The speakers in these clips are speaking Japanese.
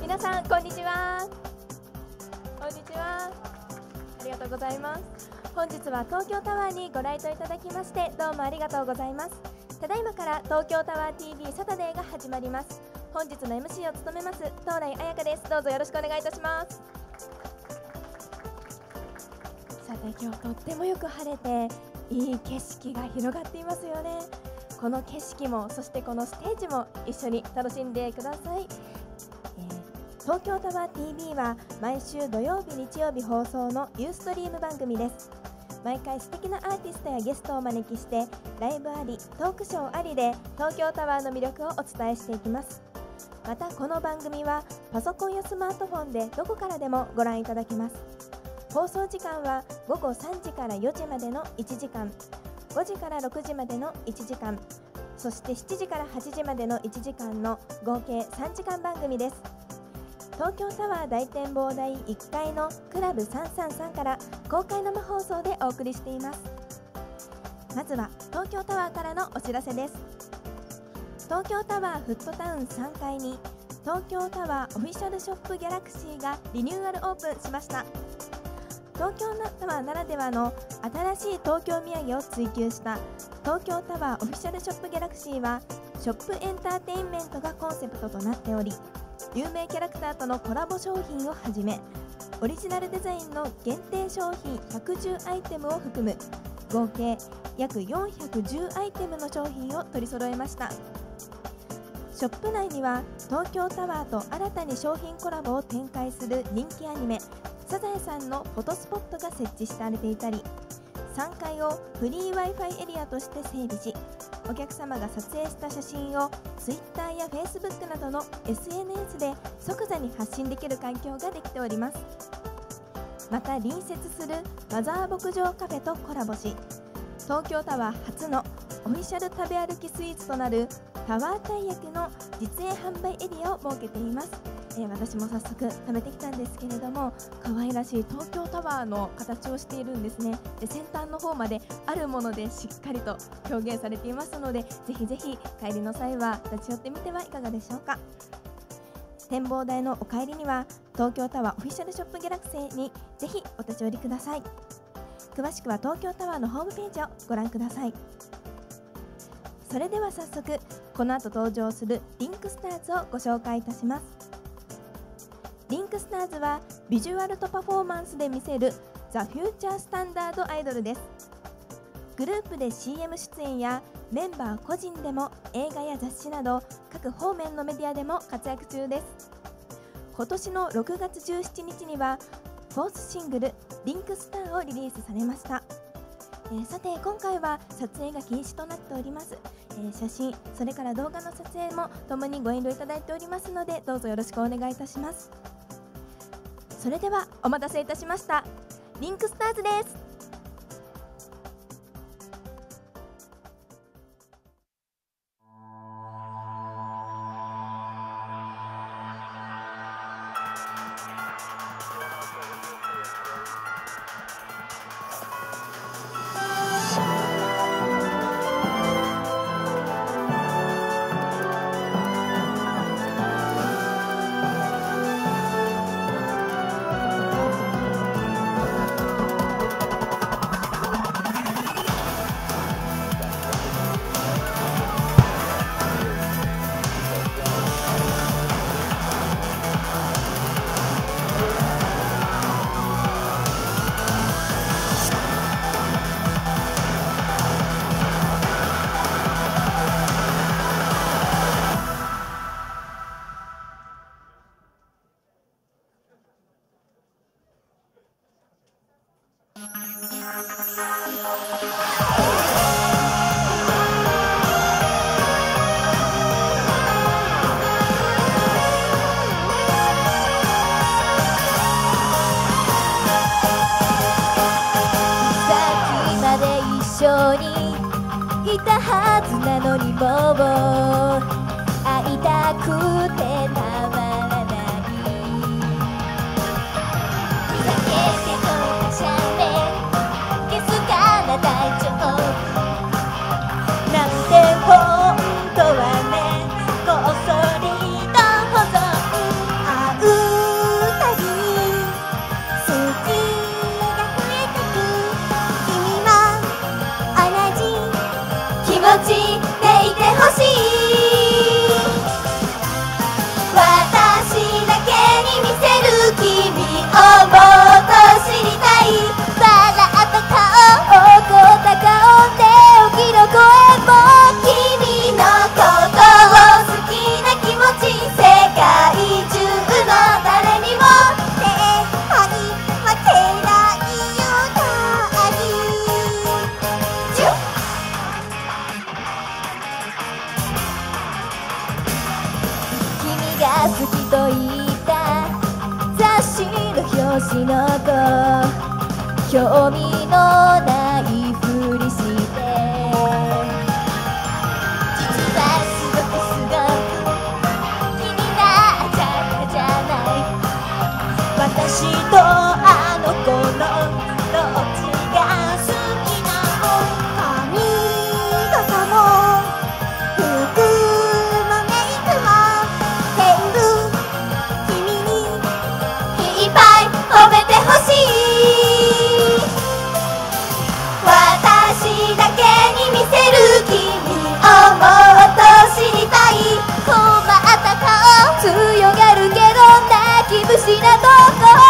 皆さんこんにちは。こんにちは。ありがとうございます。本日は東京タワーにご来島いただきましてどうもありがとうございます。ただいまから東京タワー TV サタデーが始まります。本日の MC を務めます東来彩香です。どうぞよろしくお願いいたします。さて今日とってもよく晴れていい景色が広がっていますよね。この景色もそしてこのステージも一緒に楽しんでください、えー東京タワー TV は毎週土曜日日曜日放送のユーストリーム番組です。毎回素敵なアーティストやゲストをお招きしてライブありトークショーありで東京タワーの魅力をお伝えしていきます。またこの番組はパソコンやスマートフォンでどこからでもご覧いただけます。放送時間は午後3時から4時までの1時間。5時から6時までの1時間。そして7時から8時までの1時間の合計3時間番組です。東京タワー大展望台1階のクラブ333から公開生放送でお送りしています。まずは東京タワーからのお知らせです。東京タワーフットタウン3階に東京タワーオフィシャルショップギャラクシーがリニューアルオープンしました。東京タワーならではの新しい東京土産を追求した東京タワーオフィシャルショップギャラクシーはショップエンターテインメントがコンセプトとなっており有名キャラクターとのコラボ商品をはじめオリジナルデザインの限定商品110アイテムを含む合計約410アイテムの商品を取り揃えました。ショップ内には東京タワーと新たに商品コラボを展開する人気アニメ「サザエさん」のフォトスポットが設置されていたり3階をフリー w i f i エリアとして整備しお客様が撮影した写真を Twitter や Facebook などの SNS で即座に発信できる環境ができております。また隣接するマザー牧場カフェとコラボし東京タワー初のオフィシャル食べ歩きスイーツとなるタワーたい焼きの実演販売エリアを設けています。え、私も早速食べてきたんですけれども可愛らしい東京タワーの形をしているんですね。で先端の方まであるものでしっかりと表現されていますのでぜひぜひ帰りの際は立ち寄ってみてはいかがでしょうか。展望台のお帰りには東京タワーオフィシャルショップギャラクシーにぜひお立ち寄りください。詳しくは東京タワーのホームページをご覧ください。それでは早速この後登場するリンクスターズをご紹介いたします。リンクスターズはビジュアルとパフォーマンスで見せるザ・フューチャースタンダードアイドルです。グループで CM 出演やメンバー個人でも映画や雑誌など各方面のメディアでも活躍中です。今年の6月17日にはフォースシングル「リンクスター」をリリースされました。えー、さて今回は撮影が禁止となっております、えー、写真それから動画の撮影もともにご遠慮いただいておりますのでどうぞよろしくお願いいたします。それではお待たせいたしました。リンクスターズです。好きと言った。雑誌の表紙の子。興味のない泣き虫な投稿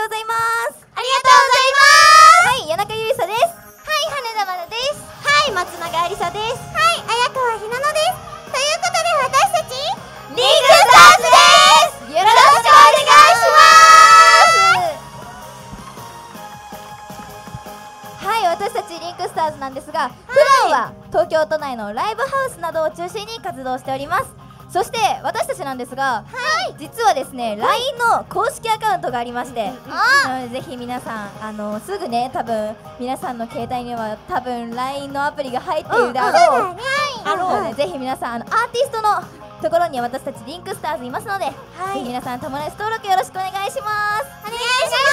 とうございます。ありがとうございます。はい、谷中ゆりさです。はい、羽田まなです。はい、松永ありさです。はい、綾川ひなのです。ということで私たちリングスターズです。よろしくお願いします。はい、私たちリンクスターズなんですが、普段は東京都内のライブハウスなどを中心に活動しております。そして私たちなんですが、実はですね、LINE の公式アカウントがありまして、なのでぜひ皆さんあのすぐね多分皆さんの携帯には多分 LINE のアプリが入っているであろう、あろうね、ぜひ皆さんあのアーティストのところに私たちリンクスターズいますので、ぜひ皆さん友達登録よろしくお願いします。お願いしま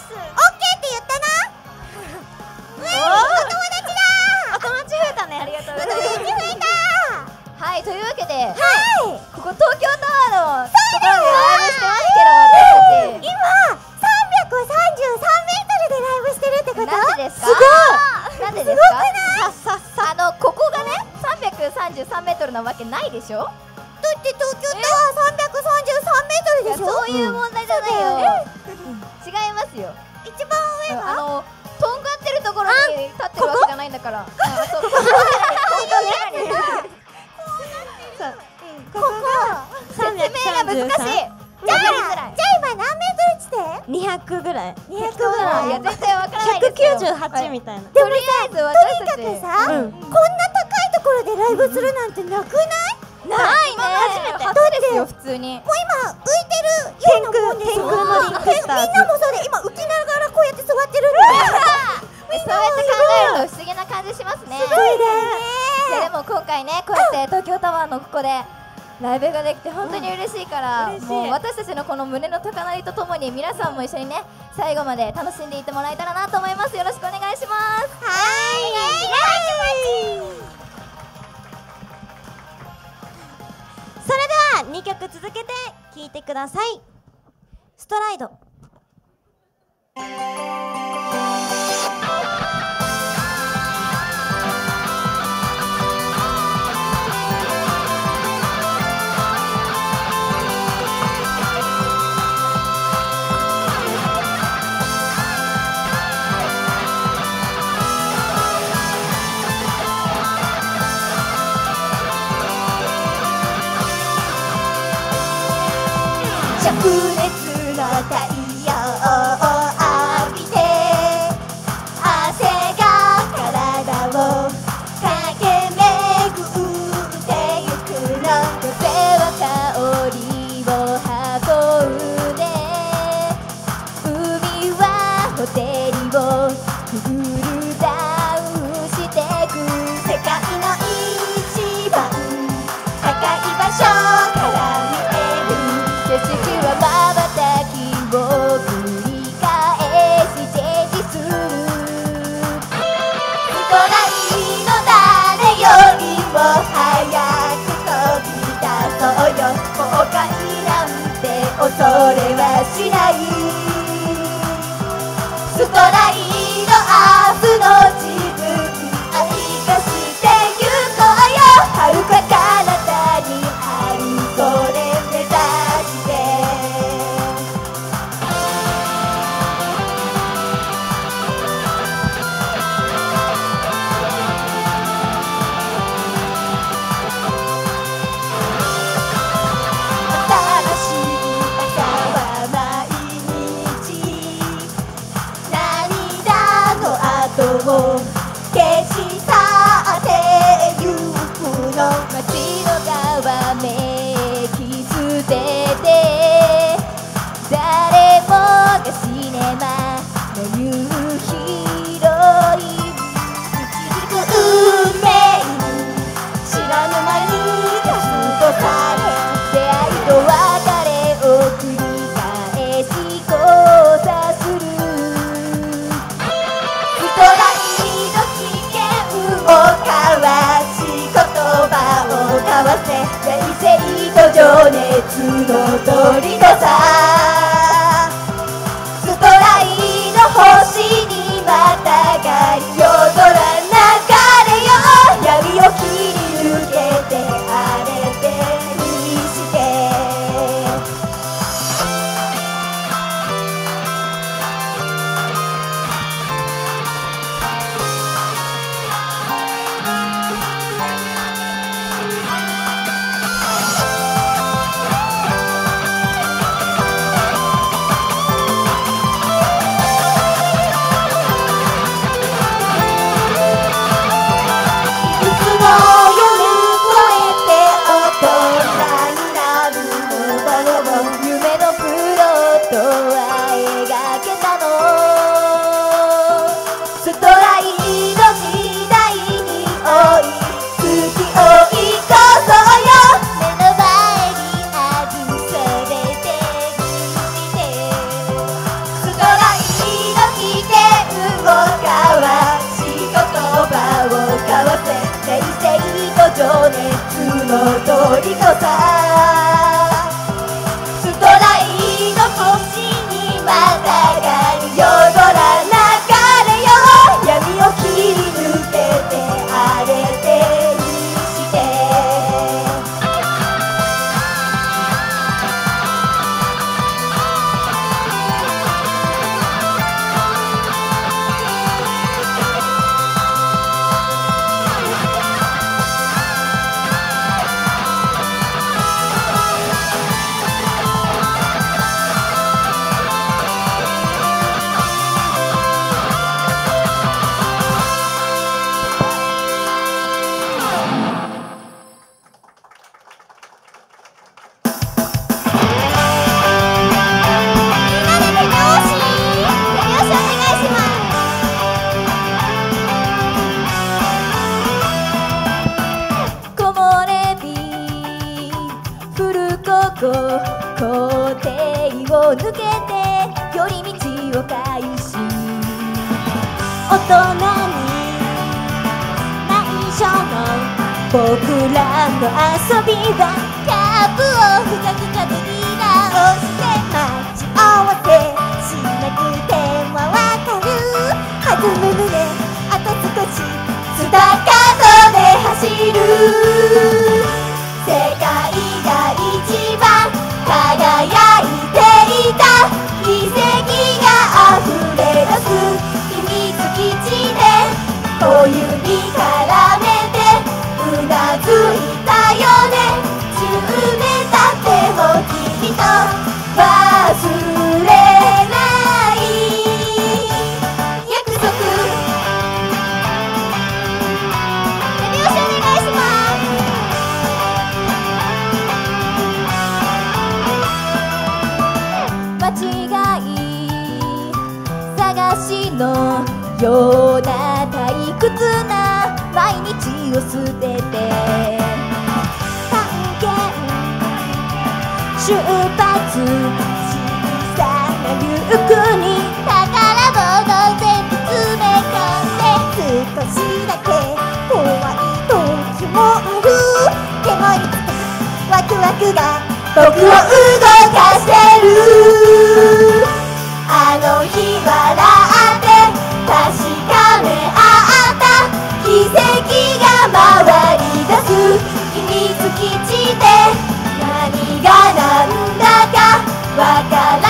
す。オッケーって言ったな。お友達だ。お友達増えたね。ありがとうございます。友達増えた。はいというわけではい。ここ東京でしょ？だって東京タワー333メートルでしょ？そういう問題じゃないよ、違いますよ。一番上は？あのとんがってるところに立ってるわけじゃないんだから。あそう。ここね。ここ説明が難しい。じゃあじゃあ今何メートル地点？200ぐらい。200ぐらい。いや絶対わからないですよ。198みたいな、とりあえず私たち。とにかくさ、うん。こんな高いところでライブするなんてなくない？ですよ普通に。もう今浮いてるようなもんでみんなもそうで今浮きながらこうやって座ってる。んだよそうやって考えると不思議な感じしますね。すごいね。いやでも今回ねこうやって東京タワーのここでライブができて本当に嬉しいから、嬉しい。もう私たちのこの胸の高鳴りとともに皆さんも一緒にね最後まで楽しんでいってもらえたらなと思います。よろしくお願いします。はいは2曲続けて聴いてください。ストライド「角取りの熱の虜さ大人に内緒の僕らの遊びはキャップを深くかぶり直して待ち合わせしなくてもわかる弾む胸あと少しスタッカートで走る世界が一番輝いて小指絡め屈な毎日を捨てて。探検。出発小さなリュックに宝物全部詰め込んで少しだけ怖い時もある。でもいつ。かワクワクが僕を動かしてる。あの日笑わから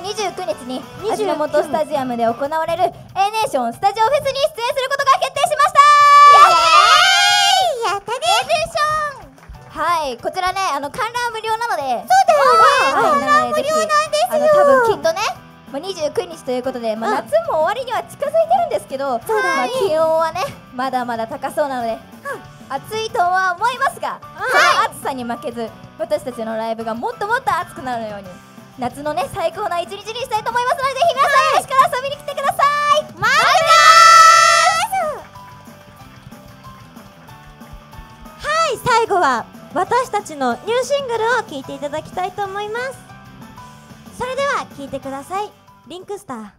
29日に味の素スタジアムで行われる A ネーションスタジオフェスに出演することが決定しました。やったね！はいこちらねあの観覧無料なので。そうだよ観覧無料なんですあの多分きっとねまあ、29日ということで、まあ、うん。夏も終わりには近づいてるんですけど、まあ、気温はねまだまだ高そうなので、暑いとは思いますが、その暑さに負けず私たちのライブがもっともっと暑くなるように夏のね最高な一日にしたいと思いますのでぜひ皆さんよろしく遊びに来てください。待ってはい最後は私たちのニューシングルを聴いていただきたいと思います。それでは聴いてください。リンクスター。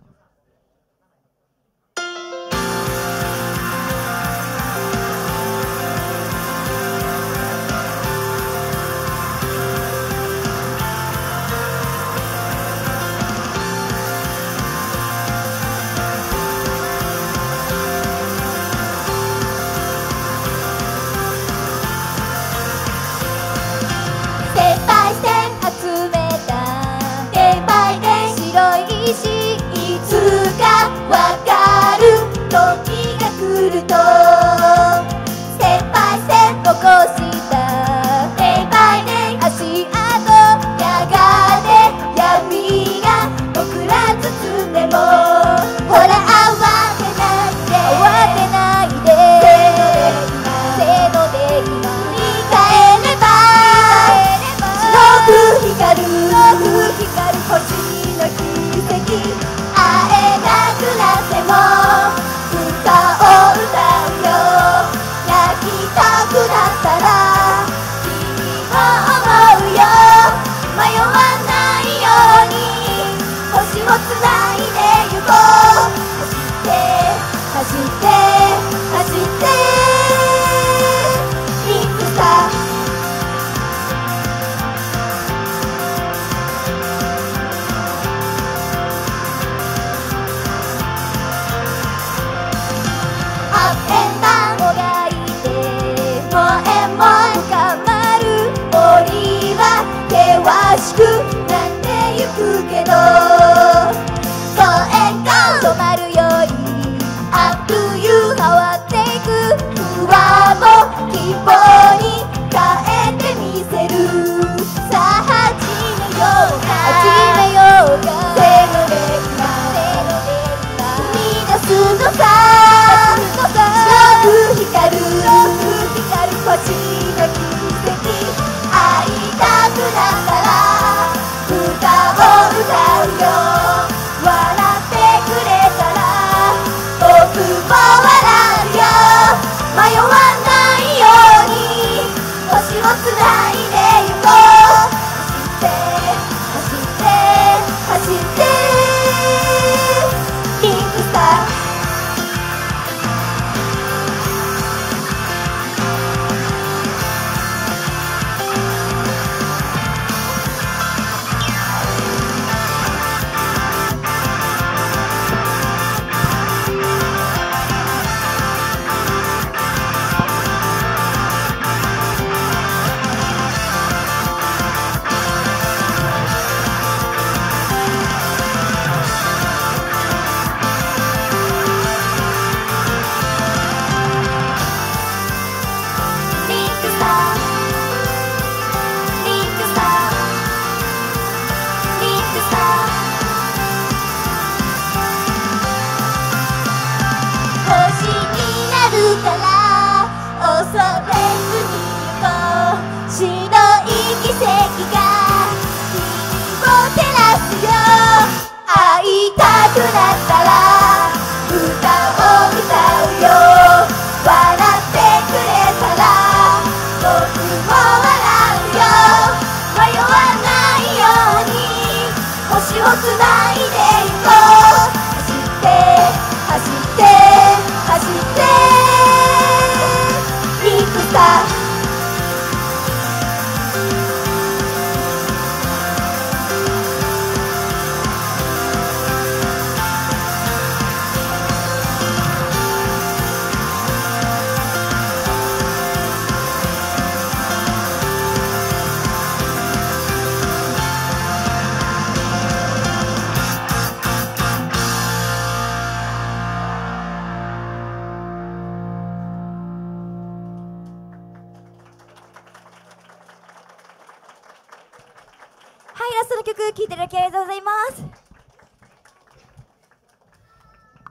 ストの曲聴いていただきありがとうございます。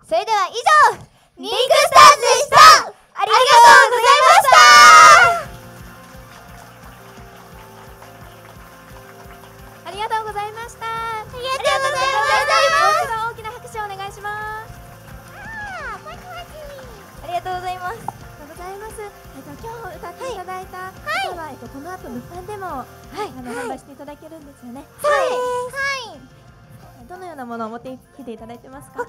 それでは以上リンクスターズでした。ありがとうございました。ざいます。えっと今日歌っていただいた歌は、えっとこの後物販でも、はい、あの販売していただけるんですよね。はい。はい。どのようなものを持ってきていただいてますか？他に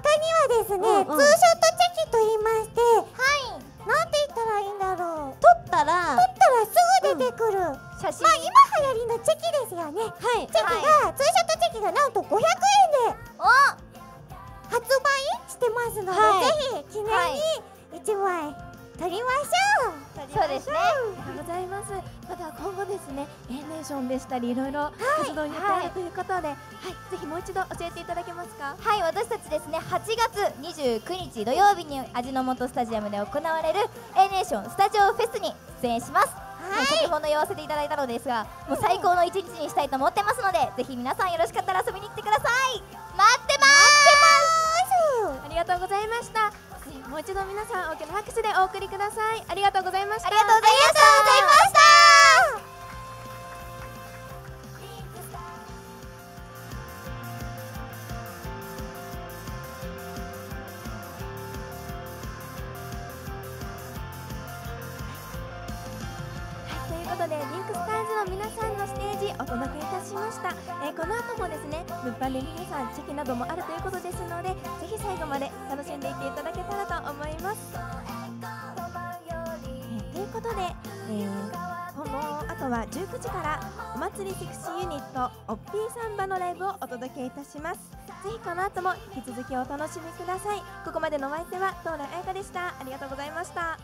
はですね、うんうん。ツーショットチェキと言いましてはい。なんて言ったらいいんだろう。撮ったら撮ったらすぐ出てくる、写真。まあ今流行りのチェキですよね。はい。チェキが、ツーショットチェキがなんと500円でお。発売してますので、はい。ぜひ記念に1枚撮りましょう、そうですね。ありがとう。ございます。また今後ですね、エーネーションでしたりいろい。ろ活動にってあるということで、はい、ぜひもう一度教えていただけますか？はい。私たちですね8月29日土曜日に味の素スタジアムで行われる A ネーションスタジオフェスに出演します。はい、先ほど言わせていただいたのですがもう最高の一日にしたいと思ってますのでぜひ皆さんよろしかったら遊びに来てください。待ってます。ありがとうございました。もう一度皆さん大きな拍手でお送りください。ありがとうございました。ありがとうございましたことでリンクスターズの皆さんのステージお届けいたしました、えーこの後もですね物販で皆さんチェキなどもあるということですのでぜひ最後まで楽しんでいっていただけたらと思います、えーということで、えーこの後は19時からお祭りセクシーユニットオッピーサンバのライブをお届けいたします。ぜひこの後も引き続きお楽しみください。ここまでのお相手は東来彩香でした。ありがとうございました。